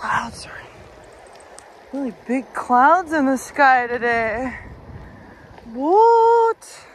clouds are really big clouds in the sky today. What?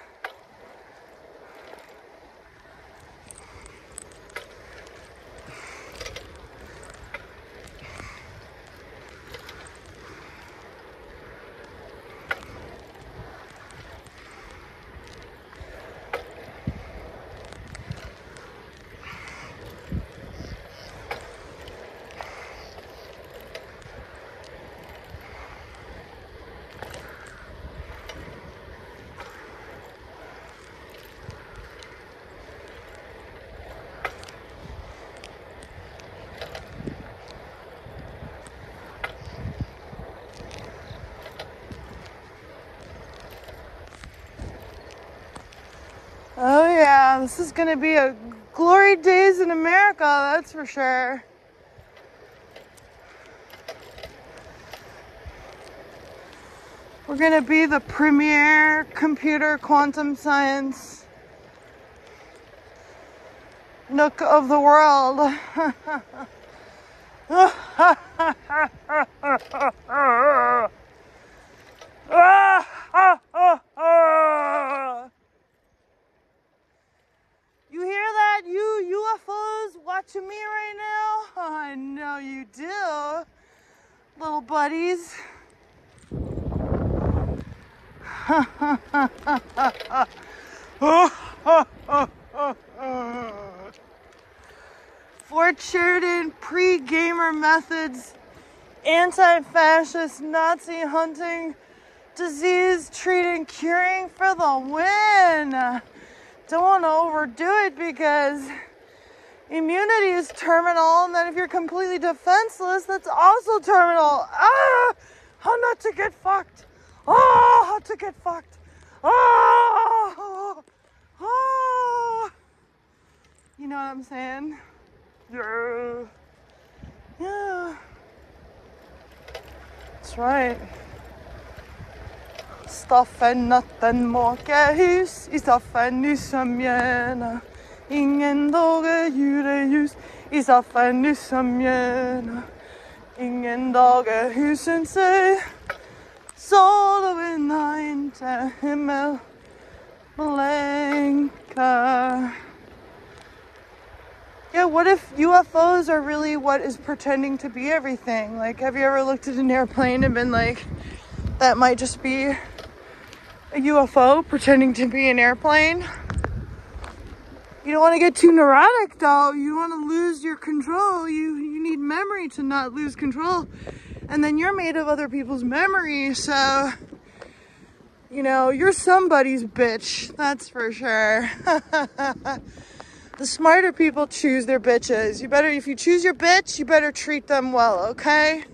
Yeah, this is gonna be a glory days in America, that's for sure. We're gonna be the premier computer quantum science nook of the world. You hear that, you Watching me right now? I know you do, little buddies. Fort Sheridan pre-gamer methods, anti-fascist Nazi hunting, disease treating, curing for the win don't want to overdo it because immunity is terminal, and then if you're completely defenseless, that's also terminal. Ah, how not to get fucked. Oh, how to get fucked. Oh, oh. You know what I'm saying? Yeah. Yeah. That's right. Staffen natten makehus i Staffen nyssamjena Ingen dag är juleljus i Staffen nyssamjena Ingen dag är husen sig Solen inte himmel blänka Yeah, what if UFOs are really what is pretending to be everything? Like, have you ever looked at an airplane and been like, that might just be a UFO pretending to be an airplane. You don't want to get too neurotic though. You want to lose your control. You, you need memory to not lose control. And then you're made of other people's memory. So, you know, you're somebody's bitch. That's for sure. the smarter people choose their bitches. You better, if you choose your bitch, you better treat them well, okay?